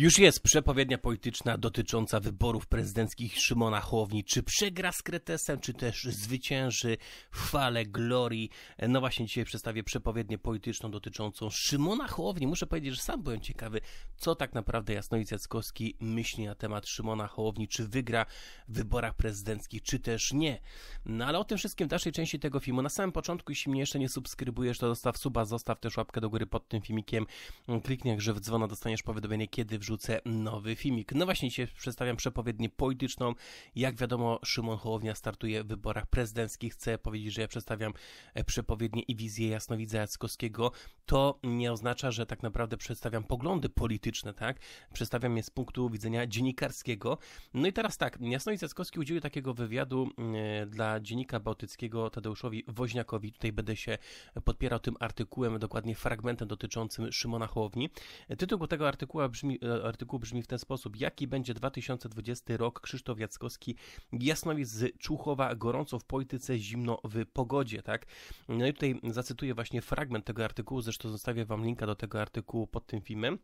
Już jest przepowiednia polityczna dotycząca wyborów prezydenckich Szymona Hołowni. Czy przegra z Kretesem, czy też zwycięży w fale glorii? No właśnie dzisiaj przedstawię przepowiednię polityczną dotyczącą Szymona Hołowni. Muszę powiedzieć, że sam byłem ciekawy, co tak naprawdę Jasnowic Jackowski myśli na temat Szymona Hołowni. Czy wygra w wyborach prezydenckich, czy też nie. No ale o tym wszystkim w dalszej części tego filmu. Na samym początku, jeśli mnie jeszcze nie subskrybujesz, to zostaw suba, zostaw też łapkę do góry pod tym filmikiem. Kliknij, że w dzwona dostaniesz powiadomienie, kiedy wrzucę wrzucę nowy filmik. No właśnie dzisiaj przedstawiam przepowiednię polityczną. Jak wiadomo, Szymon Hołownia startuje w wyborach prezydenckich. Chcę powiedzieć, że ja przedstawiam e, przepowiednie i wizję Jasnowidza Jackowskiego. To nie oznacza, że tak naprawdę przedstawiam poglądy polityczne, tak? Przedstawiam je z punktu widzenia dziennikarskiego. No i teraz tak, Jasnowidz Jackowski udzielił takiego wywiadu e, dla dziennika bałtyckiego Tadeuszowi Woźniakowi. Tutaj będę się podpierał tym artykułem, dokładnie fragmentem dotyczącym Szymona Hołowni. Tytuł tego artykułu brzmi, e, artykuł brzmi w ten sposób. Jaki będzie 2020 rok? Krzysztof Jackowski, Jasnowic z Czuchowa, gorąco w polityce, zimno w pogodzie, tak? No i tutaj zacytuję właśnie fragment tego artykułu, zresztą zostawię Wam linka do tego artykułu pod tym filmem.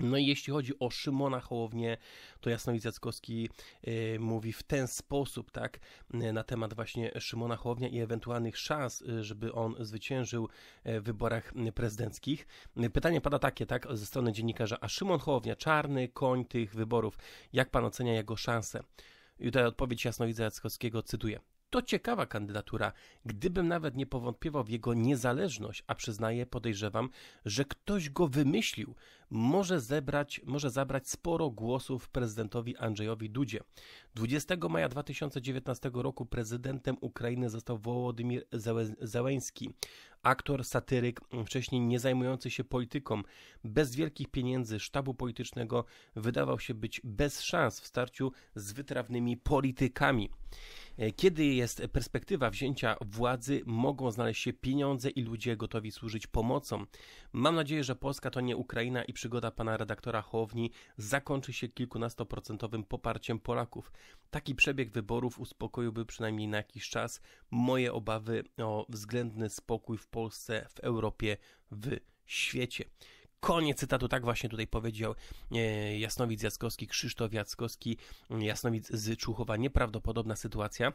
No i jeśli chodzi o Szymona Hołownię, to Jasnowic Jackowski y, mówi w ten sposób, tak, y, na temat właśnie Szymona Hołownia i ewentualnych szans, y, żeby on zwyciężył w wyborach prezydenckich. Pytanie pada takie, tak, ze strony dziennikarza, a Szymon Hołownia, czarny koń tych wyborów, jak pan ocenia jego szanse? I tutaj odpowiedź Jasnowica Jackowskiego, cytuję. To ciekawa kandydatura, gdybym nawet nie powątpiewał w jego niezależność, a przyznaję, podejrzewam, że ktoś go wymyślił, może zebrać, może zabrać sporo głosów prezydentowi Andrzejowi Dudzie. 20 maja 2019 roku prezydentem Ukrainy został Wołodymir Zełenski, aktor, satyryk, wcześniej nie zajmujący się polityką, bez wielkich pieniędzy, sztabu politycznego, wydawał się być bez szans w starciu z wytrawnymi politykami. E, kiedy jest perspektywa wzięcia władzy, mogą znaleźć się pieniądze i ludzie gotowi służyć pomocą. Mam nadzieję, że Polska to nie Ukraina i przygoda pana redaktora Hołowni zakończy się kilkunastoprocentowym poparciem Polaków. Taki przebieg wyborów uspokoiłby przynajmniej na jakiś czas moje obawy o względny spokój w Polsce, w Europie, w świecie. Koniec cytatu, tak właśnie tutaj powiedział e, Jasnowic Jackowski, Krzysztof Jackowski, Jasnowic z Czuchowa. Nieprawdopodobna sytuacja.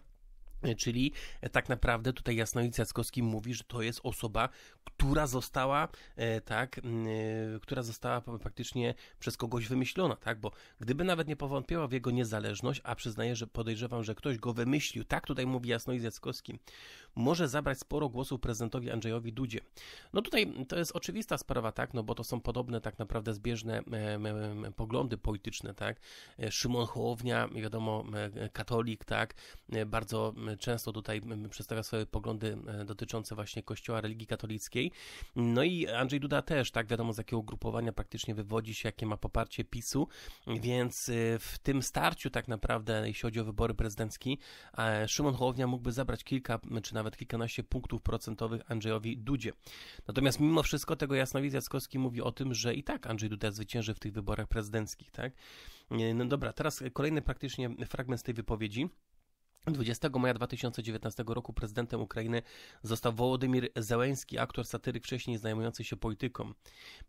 Czyli tak naprawdę tutaj Jasnowic Jackowski mówi, że to jest osoba, która została, e, tak, e, która została praktycznie przez kogoś wymyślona, tak, bo gdyby nawet nie powątpiła w jego niezależność, a przyznaję, że podejrzewam, że ktoś go wymyślił, tak tutaj mówi Jasnowic Jackowski, może zabrać sporo głosów prezydentowi Andrzejowi Dudzie. No tutaj to jest oczywista sprawa, tak, no bo to są podobne tak naprawdę zbieżne e, poglądy polityczne, tak, Szymon Hołownia, wiadomo, katolik, tak, bardzo często tutaj przedstawia swoje poglądy e, dotyczące właśnie kościoła religii katolickiej. No i Andrzej Duda też, tak? Wiadomo z jakiego ugrupowania praktycznie wywodzi się, jakie ma poparcie PiSu, więc e, w tym starciu tak naprawdę, jeśli chodzi o wybory prezydenckie, Szymon Hołownia mógłby zabrać kilka, czy nawet kilkanaście punktów procentowych Andrzejowi Dudzie. Natomiast mimo wszystko tego Jasnowic Jackowski mówi o tym, że i tak Andrzej Duda zwycięży w tych wyborach prezydenckich, tak? No dobra, teraz kolejny praktycznie fragment z tej wypowiedzi. 20 maja 2019 roku prezydentem Ukrainy został Wołodymir Zełenski, aktor satyryk wcześniej zajmujący się polityką.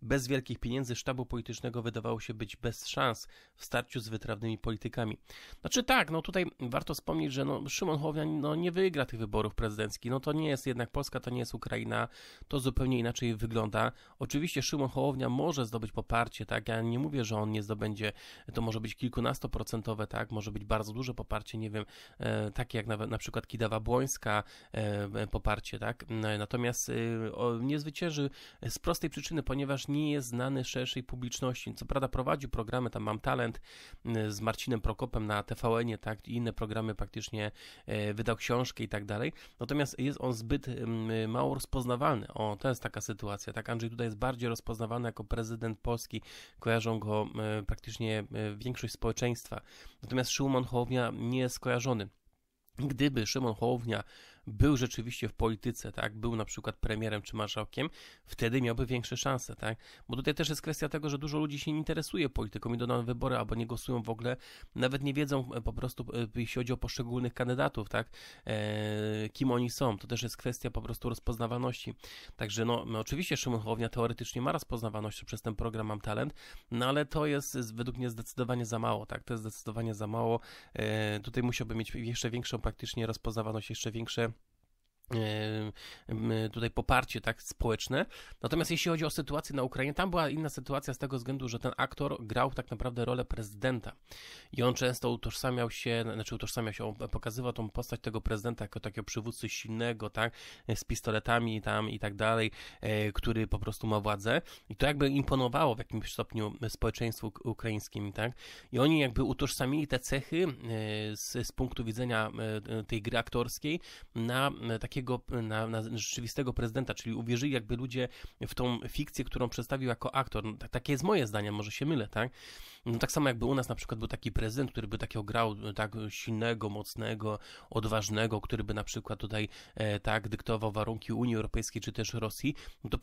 Bez wielkich pieniędzy sztabu politycznego wydawało się być bez szans w starciu z wytrawnymi politykami. Znaczy tak, no tutaj warto wspomnieć, że no, Szymon Hołownia no, nie wygra tych wyborów prezydenckich. No to nie jest jednak Polska, to nie jest Ukraina, to zupełnie inaczej wygląda. Oczywiście Szymon Hołownia może zdobyć poparcie, tak, ja nie mówię, że on nie zdobędzie, to może być kilkunastoprocentowe, tak, może być bardzo duże poparcie, nie wiem, e, takie jak na, na przykład Kidawa Błońska, e, poparcie, tak? Natomiast y, nie zwycięży z prostej przyczyny, ponieważ nie jest znany szerszej publiczności. Co prawda prowadził programy, tam Mam Talent z Marcinem Prokopem na TVN-ie, tak? I inne programy praktycznie e, wydał książkę i tak dalej. Natomiast jest on zbyt mało rozpoznawalny. O, to jest taka sytuacja, tak? Andrzej tutaj jest bardziej rozpoznawany jako prezydent Polski. Kojarzą go praktycznie e, większość społeczeństwa. Natomiast Szymon Hołownia nie jest kojarzony. Gdyby Szymon Hołownia był rzeczywiście w polityce, tak, był na przykład premierem czy marszałkiem, wtedy miałby większe szanse, tak, bo tutaj też jest kwestia tego, że dużo ludzi się nie interesuje polityką, idą na wybory albo nie głosują w ogóle, nawet nie wiedzą e, po prostu, e, jeśli chodzi o poszczególnych kandydatów, tak, e, kim oni są, to też jest kwestia po prostu rozpoznawalności, także no, no oczywiście Szymon Hołownia teoretycznie ma rozpoznawalność przez ten program Mam Talent, no ale to jest według mnie zdecydowanie za mało, tak, to jest zdecydowanie za mało, e, tutaj musiałby mieć jeszcze większą praktycznie rozpoznawalność, jeszcze większe tutaj poparcie tak społeczne. Natomiast jeśli chodzi o sytuację na Ukrainie, tam była inna sytuacja z tego względu, że ten aktor grał tak naprawdę rolę prezydenta. I on często utożsamiał się, znaczy utożsamiał się, pokazywał tą postać tego prezydenta jako takiego przywódcy silnego, tak, z pistoletami tam i tak dalej, e, który po prostu ma władzę. I to jakby imponowało w jakimś stopniu społeczeństwu ukraińskim, tak, i oni jakby utożsamili te cechy e, z, z punktu widzenia e, tej gry aktorskiej na takie takiego, na, na rzeczywistego prezydenta, czyli uwierzyli jakby ludzie w tą fikcję, którą przedstawił jako aktor. No, tak, takie jest moje zdanie, może się mylę, tak? No, tak samo jakby u nas na przykład był taki prezydent, który by takiego grał tak silnego, mocnego, odważnego, który by na przykład tutaj e, tak dyktował warunki Unii Europejskiej czy też Rosji, no to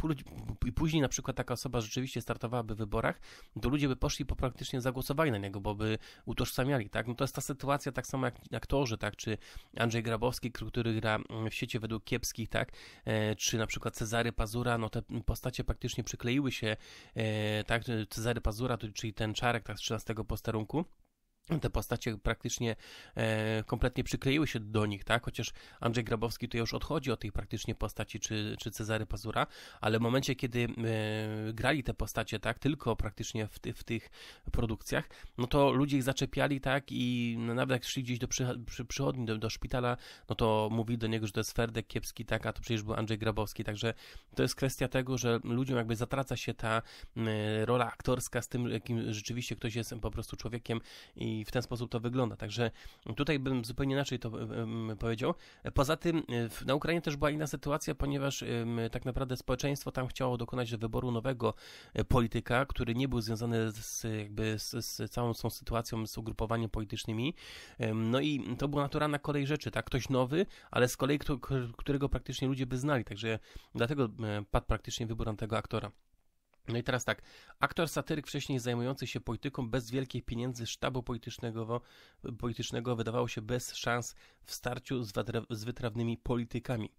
i później na przykład taka osoba rzeczywiście startowałaby w wyborach, to ludzie by poszli po praktycznie zagłosowali na niego, bo by utożsamiali, tak? No to jest ta sytuacja tak samo jak aktorzy, tak? Czy Andrzej Grabowski, który gra w sieci według kiepskich, tak, e, czy na przykład Cezary Pazura, no te postacie praktycznie przykleiły się, e, tak, Cezary Pazura, czyli ten czarek, tak, z 13 posterunku, te postacie praktycznie e, kompletnie przykleiły się do nich, tak? Chociaż Andrzej Grabowski to już odchodzi od tej praktycznie postaci, czy, czy Cezary Pazura, ale w momencie, kiedy e, grali te postacie, tak, tylko praktycznie w, ty, w tych produkcjach, no to ludzie ich zaczepiali, tak, i no, nawet jak szli gdzieś do przy, przy, przychodni, do, do szpitala, no to mówili do niego, że to jest Ferdek Kiepski, tak, a to przecież był Andrzej Grabowski, także to jest kwestia tego, że ludziom jakby zatraca się ta e, rola aktorska z tym, jakim rzeczywiście ktoś jest po prostu człowiekiem i i w ten sposób to wygląda. Także tutaj bym zupełnie inaczej to powiedział. Poza tym na Ukrainie też była inna sytuacja, ponieważ tak naprawdę społeczeństwo tam chciało dokonać wyboru nowego e, polityka, który nie był związany z, jakby z, z całą tą sytuacją, z ugrupowaniem politycznymi. No i to była naturalna kolej rzeczy, tak? Ktoś nowy, ale z kolei, którego praktycznie ludzie by znali. Także dlatego e, padł praktycznie wybór tego aktora. No i teraz tak, aktor satyryk wcześniej zajmujący się polityką bez wielkich pieniędzy sztabu politycznego, politycznego się bez szans w starciu z wytrawnymi politykami.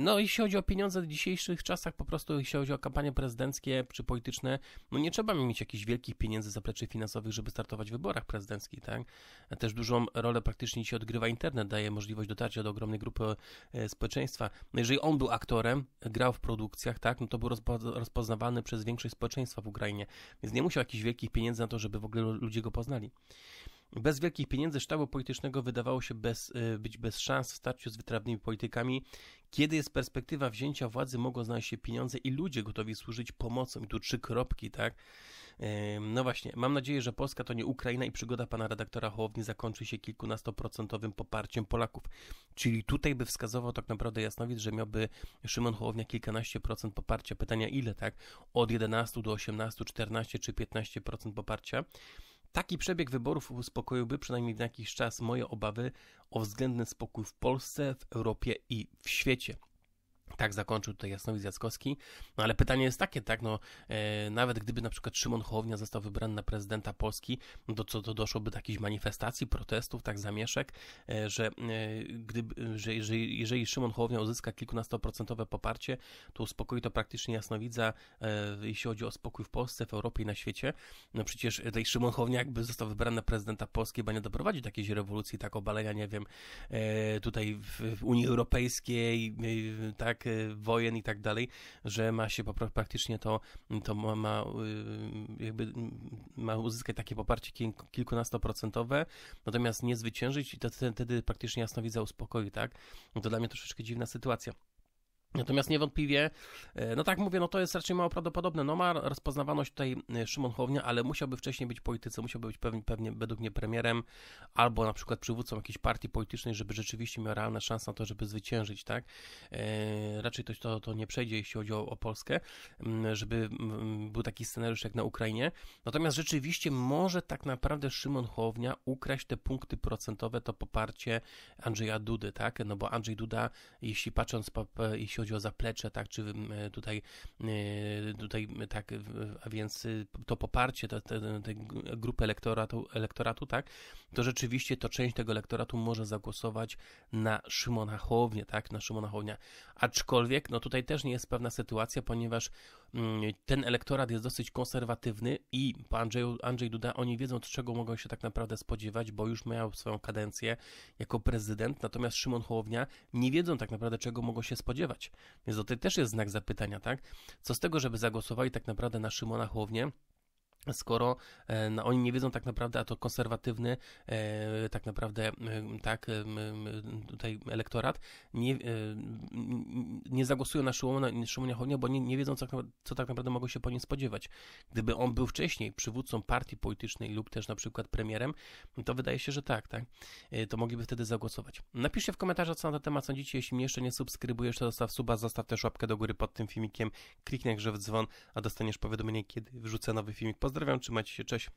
No, jeśli chodzi o pieniądze w dzisiejszych czasach, po prostu jeśli chodzi o kampanie prezydenckie czy polityczne, no nie trzeba mieć jakichś wielkich pieniędzy zapleczy finansowych, żeby startować w wyborach prezydenckich, tak? Też dużą rolę praktycznie dzisiaj odgrywa internet, daje możliwość dotarcia do ogromnej grupy e, społeczeństwa. No jeżeli on był aktorem, grał w produkcjach, tak, no to był rozpo rozpoznawany przez większość społeczeństwa w Ukrainie, więc nie musiał jakichś wielkich pieniędzy na to, żeby w ogóle ludzie go poznali. Bez wielkich pieniędzy sztabu politycznego wydawało się bez, e, być bez szans w starciu z wytrawnymi politykami. Kiedy jest perspektywa wzięcia władzy, mogą znaleźć się pieniądze i ludzie gotowi służyć pomocą. I tu trzy kropki, tak? No właśnie, mam nadzieję, że Polska to nie Ukraina i przygoda pana redaktora Hołowni zakończy się kilkunastoprocentowym poparciem Polaków. Czyli tutaj by wskazywał tak naprawdę Jasnowic, że miałby Szymon Hołownia kilkanaście procent poparcia. Pytania ile, tak? Od 11 do 18, 14 czy 15% poparcia. Taki przebieg wyborów uspokoiłby przynajmniej na jakiś czas moje obawy o względny spokój w Polsce, w Europie i w świecie. Tak zakończył tutaj Jasnowidz Jackowski. No ale pytanie jest takie, tak, no e, nawet gdyby na przykład Szymon Hołownia został wybrany na prezydenta Polski, no to co, to doszłoby do jakichś manifestacji, protestów, tak, zamieszek, e, że, e, gdyby, że jeżeli, jeżeli Szymon Hołownia uzyska kilkunastoprocentowe poparcie, to uspokoi to praktycznie Jasnowidza, e, jeśli chodzi o spokój w Polsce, w Europie i na świecie. No przecież tutaj Szymon Hołownia jakby został wybrany na prezydenta Polski, bo nie doprowadzi do jakiejś rewolucji, tak, obalenia, nie wiem, e, tutaj w, w Unii Europejskiej, e, tak, wojen i tak dalej, że ma się praktycznie to, to ma, ma y, jakby ma uzyskać takie poparcie kilkunastoprocentowe, natomiast nie zwyciężyć i to wtedy praktycznie jasnowidza uspokoi, tak? No to dla mnie troszeczkę dziwna sytuacja. Natomiast niewątpliwie, e, no tak mówię, no to jest raczej mało prawdopodobne. No ma rozpoznawalność tutaj e, Szymon Hołownia, ale musiałby wcześniej być politycy, musiałby być pewnie, pewnie według mnie premierem albo na przykład przywódcą jakiejś partii politycznej, żeby rzeczywiście miał realne szanse na to, żeby zwyciężyć, tak? E, raczej to, to, to nie przejdzie, jeśli chodzi o, o Polskę, żeby był taki scenariusz jak na Ukrainie. Natomiast rzeczywiście może tak naprawdę Szymon Hołownia ukraść te punkty procentowe, to poparcie Andrzeja Dudy, tak? No bo Andrzej Duda, jeśli patrząc, jeśli jeśli chodzi o zaplecze, tak, czy e, tutaj, e, tutaj tak, a więc y, to poparcie tej te, te grupy elektoratu, elektoratu, tak, to rzeczywiście to część tego elektoratu może zagłosować na Szymona Hołownię, tak, na Szymona Hołownia. Aczkolwiek, no tutaj też nie jest pewna sytuacja, ponieważ mm, ten elektorat jest dosyć konserwatywny i po Andrzeju, Andrzej Duda, oni wiedzą, czego mogą się tak naprawdę spodziewać, bo już miał swoją kadencję jako prezydent, natomiast Szymon Hołownia nie wiedzą tak naprawdę, czego mogą się spodziewać. Więc to też jest znak zapytania, tak? Co z tego, żeby zagłosowali tak naprawdę na Szymona Hołownię, skoro e, no, oni nie wiedzą tak naprawdę, a to konserwatywny e, tak naprawdę e, tak tutaj elektorat nie, e, nie zagłosują na Szymona, Hołownię, bo nie, nie wiedzą, co, co, tak naprawdę mogą się po nim spodziewać. Gdyby on był wcześniej przywódcą partii politycznej lub też na przykład premierem, to wydaje się, że tak, tak, e, to mogliby wtedy zagłosować. Napiszcie w komentarzach, co na ten temat sądzicie, jeśli mnie jeszcze nie subskrybujesz, to zostaw suba, zostaw też łapkę do góry pod tym filmikiem, kliknij grze w dzwon, a dostaniesz powiadomienie, kiedy wrzucę nowy filmik. Pozdrawiam, trzymajcie się, cześć.